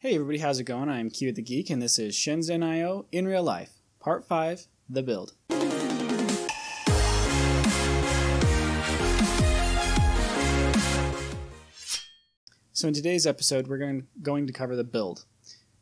Hey everybody, how's it going? I'm Kuit the Geek, and this is Shenzhen IO in real life, part 5, The Build. So in today's episode, we're going, going to cover the build.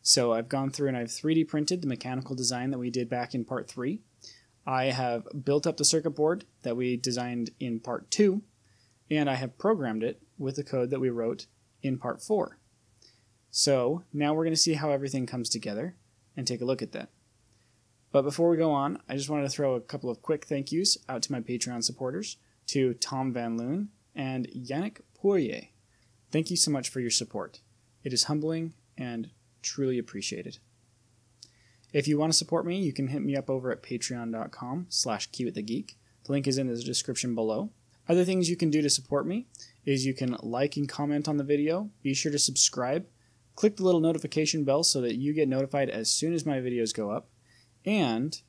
So I've gone through and I've 3D printed the mechanical design that we did back in part 3. I have built up the circuit board that we designed in part 2, and I have programmed it with the code that we wrote in part 4. So now we're going to see how everything comes together and take a look at that. But before we go on, I just wanted to throw a couple of quick thank yous out to my Patreon supporters, to Tom Van Loon and Yannick Poirier. Thank you so much for your support. It is humbling and truly appreciated. If you want to support me, you can hit me up over at patreon.com slash kuitthegeek. The link is in the description below. Other things you can do to support me is you can like and comment on the video. Be sure to subscribe. Click the little notification bell so that you get notified as soon as my videos go up. And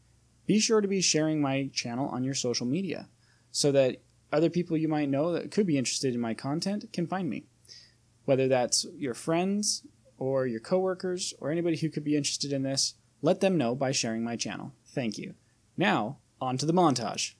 be sure to be sharing my channel on your social media so that other people you might know that could be interested in my content can find me whether that's your friends or your coworkers or anybody who could be interested in this, let them know by sharing my channel. Thank you. Now, on to the montage.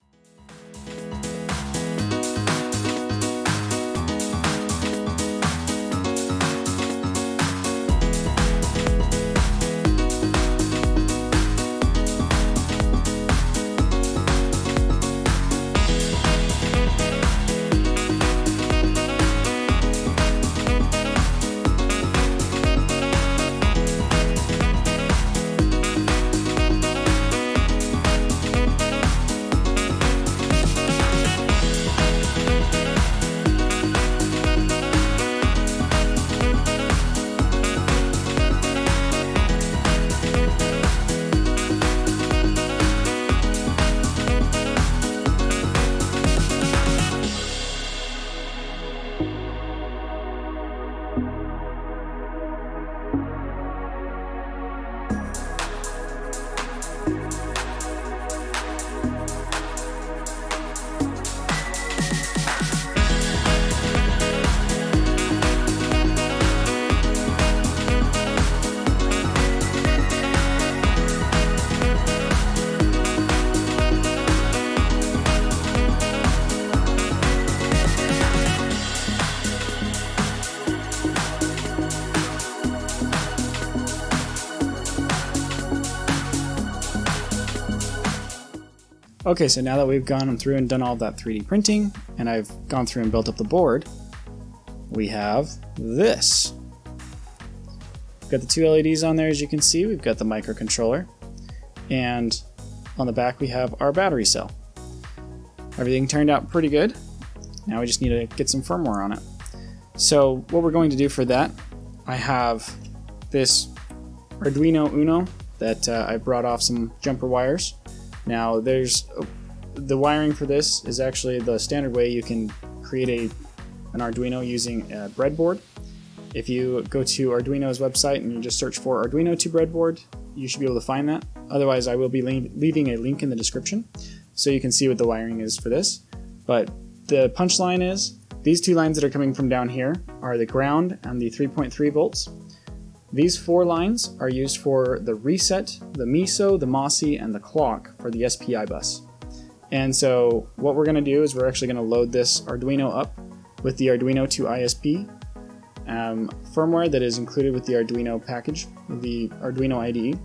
Okay, so now that we've gone through and done all that 3D printing, and I've gone through and built up the board, we have this. We've got the two LEDs on there, as you can see. We've got the microcontroller, and on the back we have our battery cell. Everything turned out pretty good. Now we just need to get some firmware on it. So what we're going to do for that, I have this Arduino Uno that uh, I brought off some jumper wires now there's the wiring for this is actually the standard way you can create a an Arduino using a breadboard. If you go to Arduino's website and you just search for Arduino to breadboard, you should be able to find that. Otherwise, I will be leaving a link in the description so you can see what the wiring is for this. But the punchline is these two lines that are coming from down here are the ground and the 3.3 volts. These four lines are used for the reset, the MISO, the MOSI, and the clock for the SPI bus. And so what we're going to do is we're actually going to load this Arduino up with the Arduino to ISP um, firmware that is included with the Arduino package, the Arduino IDE.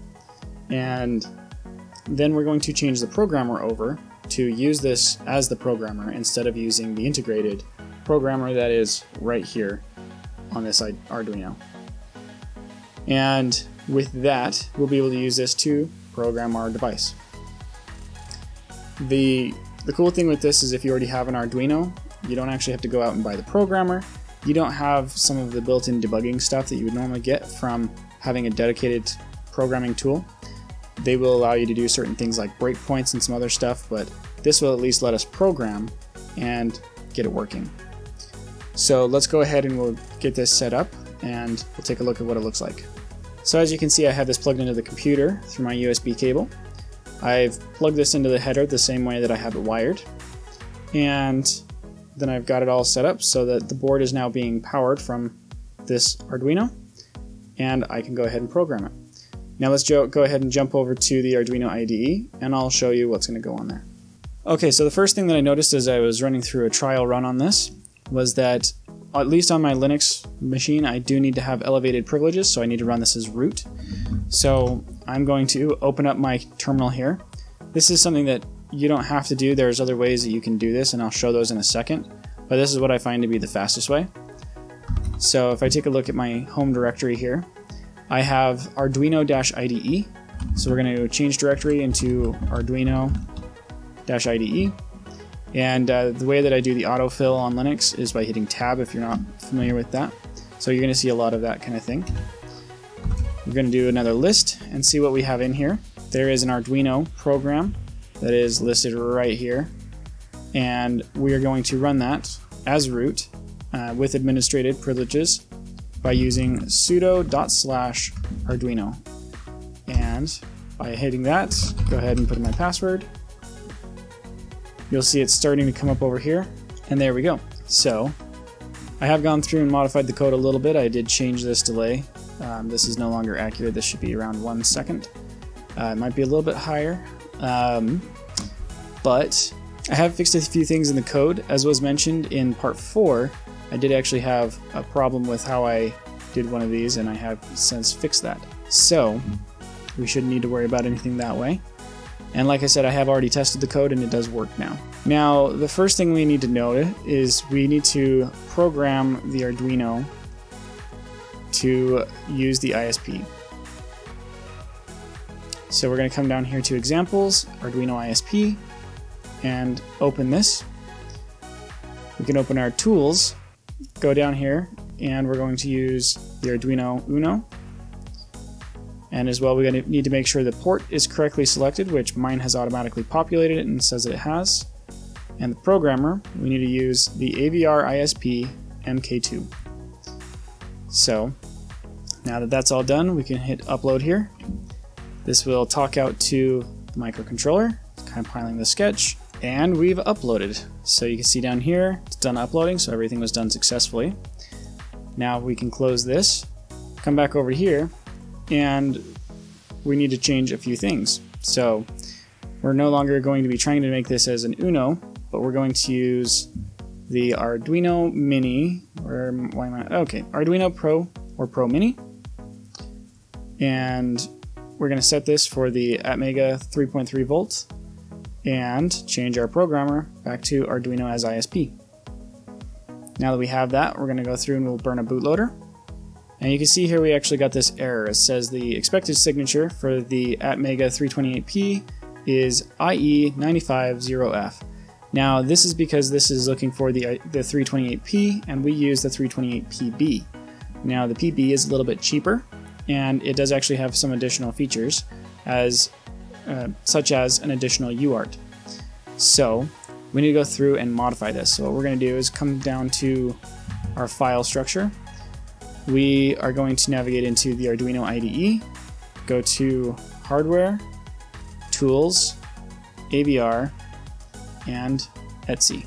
And then we're going to change the programmer over to use this as the programmer instead of using the integrated programmer that is right here on this Arduino. And with that, we'll be able to use this to program our device. The, the cool thing with this is if you already have an Arduino, you don't actually have to go out and buy the programmer. You don't have some of the built-in debugging stuff that you would normally get from having a dedicated programming tool. They will allow you to do certain things like breakpoints and some other stuff, but this will at least let us program and get it working. So let's go ahead and we'll get this set up and we'll take a look at what it looks like. So as you can see I have this plugged into the computer through my USB cable. I've plugged this into the header the same way that I have it wired. And then I've got it all set up so that the board is now being powered from this Arduino. and I can go ahead and program it. Now let's go ahead and jump over to the Arduino IDE and I'll show you what's going to go on there. Okay, so the first thing that I noticed as I was running through a trial run on this was that at least on my Linux machine, I do need to have elevated privileges, so I need to run this as root. So I'm going to open up my terminal here. This is something that you don't have to do. There's other ways that you can do this, and I'll show those in a second. But this is what I find to be the fastest way. So if I take a look at my home directory here, I have Arduino-IDE. So we're going to change directory into Arduino-IDE. And uh, the way that I do the autofill on Linux is by hitting tab if you're not familiar with that. So you're going to see a lot of that kind of thing. We're going to do another list and see what we have in here. There is an Arduino program that is listed right here. And we are going to run that as root uh, with administrative privileges by using sudo dot slash arduino. And by hitting that, go ahead and put in my password. You'll see it's starting to come up over here. And there we go. So I have gone through and modified the code a little bit. I did change this delay. Um, this is no longer accurate. This should be around one second. Uh, it might be a little bit higher. Um, but I have fixed a few things in the code. As was mentioned in part 4, I did actually have a problem with how I did one of these, and I have since fixed that. So, we shouldn't need to worry about anything that way. And like I said, I have already tested the code and it does work now. Now, the first thing we need to know is we need to program the Arduino to use the ISP. So we're going to come down here to examples, Arduino ISP, and open this. We can open our tools, go down here, and we're going to use the Arduino Uno. And as well, we're going to need to make sure the port is correctly selected, which mine has automatically populated it and says that it has. And the programmer, we need to use the AVR ISP MK2. So, now that that's all done, we can hit upload here. This will talk out to the microcontroller, compiling the sketch, and we've uploaded. So you can see down here, it's done uploading, so everything was done successfully. Now we can close this, come back over here, and we need to change a few things. So we're no longer going to be trying to make this as an Uno, but we're going to use the Arduino Mini, or why am I, okay, Arduino Pro or Pro Mini. And we're going to set this for the Atmega 3.3 volts and change our programmer back to Arduino as ISP. Now that we have that, we're going to go through and we'll burn a bootloader. And you can see here we actually got this error. It says the expected signature for the Atmega 328P is IE950F. Now this is because this is looking for the, the 328P and we use the 328PB. Now the PB is a little bit cheaper and it does actually have some additional features as uh, such as an additional UART. So we need to go through and modify this. So what we're going to do is come down to our file structure. We are going to navigate into the Arduino IDE, go to Hardware, Tools, AVR, and etc.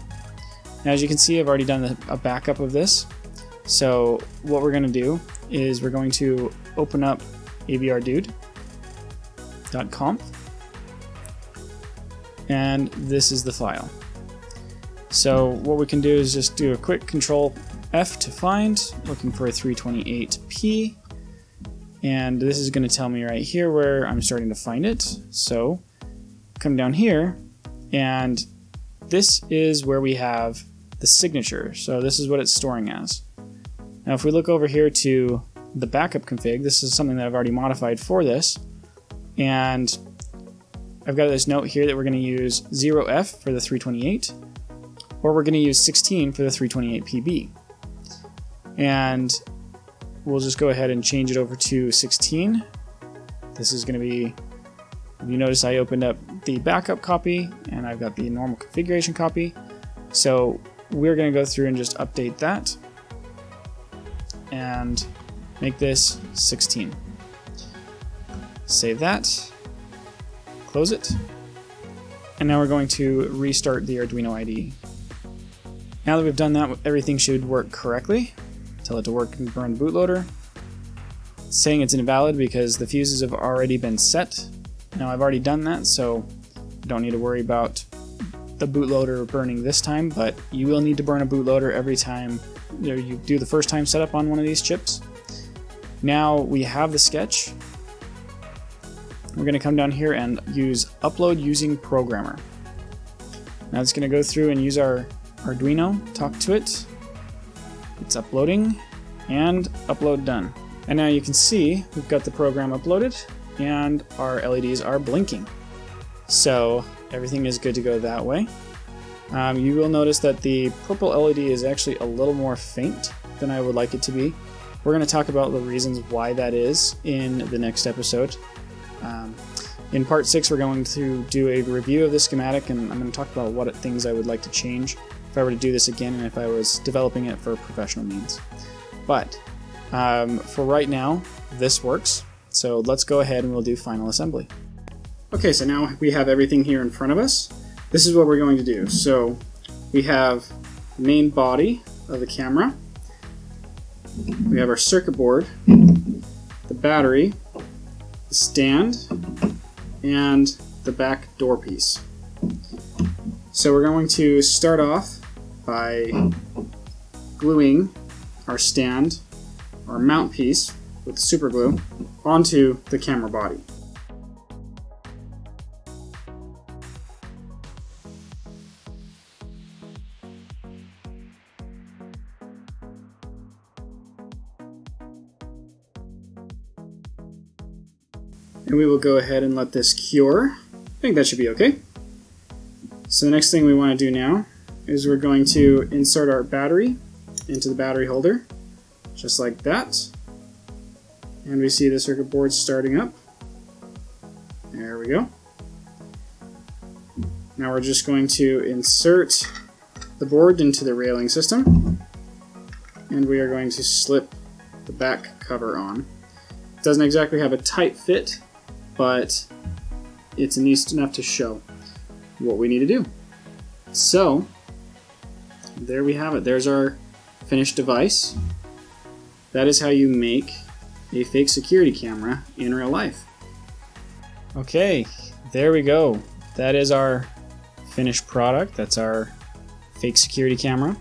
Now as you can see I've already done a backup of this. So what we're going to do is we're going to open up avrdude.conf and this is the file. So what we can do is just do a quick control F to find, looking for a 328p, and this is going to tell me right here where I'm starting to find it. So come down here, and this is where we have the signature. So this is what it's storing as. Now if we look over here to the backup config, this is something that I've already modified for this, and I've got this note here that we're going to use 0F for the 328, or we're going to use 16 for the 328PB. And we'll just go ahead and change it over to 16. This is going to be, you notice I opened up the backup copy and I've got the normal configuration copy. So we're going to go through and just update that and make this 16. Save that close it. And now we're going to restart the Arduino IDE. Now that we've done that, everything should work correctly. Tell it to work and burn bootloader. saying it's invalid because the fuses have already been set. Now I've already done that, so don't need to worry about the bootloader burning this time, but you will need to burn a bootloader every time you do the first time setup on one of these chips. Now we have the sketch. We're going to come down here and use upload using programmer. Now it's going to go through and use our Arduino, talk to it. It's uploading and upload done. And now you can see we've got the program uploaded and our LEDs are blinking. So everything is good to go that way. Um, you will notice that the purple LED is actually a little more faint than I would like it to be. We're going to talk about the reasons why that is in the next episode. Um, in part 6, we're going to do a review of the schematic, and I'm going to talk about what things I would like to change if I were to do this again and if I was developing it for professional means. But um, for right now, this works. So let's go ahead and we'll do final assembly. Okay, so now we have everything here in front of us. This is what we're going to do. So we have main body of the camera. We have our circuit board, the battery, the stand, and the back door piece. So we're going to start off by gluing our stand, our mount piece with super glue onto the camera body. And we will go ahead and let this cure. I think that should be okay. So the next thing we want to do now is we're going to insert our battery into the battery holder, just like that. And we see the circuit board starting up. There we go. Now we're just going to insert the board into the railing system. And we are going to slip the back cover on. It doesn't exactly have a tight fit, but it's neat enough to show what we need to do. So, there we have it. There's our finished device. That is how you make a fake security camera in real life. Okay, there we go. That is our finished product. That's our fake security camera.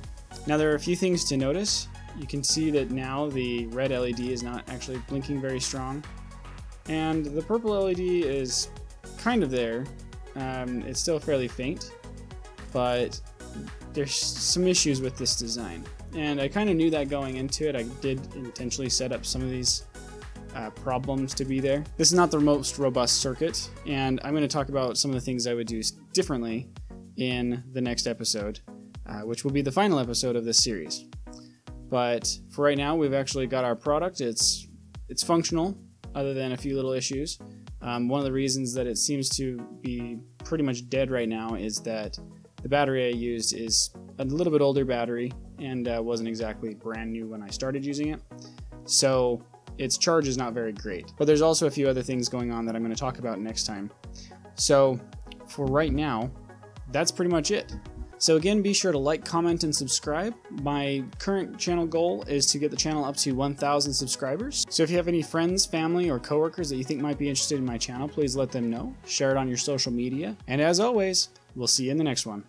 Now there are a few things to notice. You can see that now the red LED is not actually blinking very strong. And the purple LED is kind of there. Um, it's still fairly faint, but there's some issues with this design. And I kind of knew that going into it. I did intentionally set up some of these uh, problems to be there. This is not the most robust circuit, and I'm going to talk about some of the things I would do differently in the next episode, uh, which will be the final episode of this series. But for right now, we've actually got our product. It's it's functional other than a few little issues. Um, one of the reasons that it seems to be pretty much dead right now is that the battery I used is a little bit older battery and uh, wasn't exactly brand new when I started using it. So its charge is not very great. But there's also a few other things going on that I'm going to talk about next time. So for right now, that's pretty much it. So again, be sure to like, comment, and subscribe. My current channel goal is to get the channel up to 1,000 subscribers. So if you have any friends, family, or coworkers that you think might be interested in my channel, please let them know. Share it on your social media. And as always, we'll see you in the next one.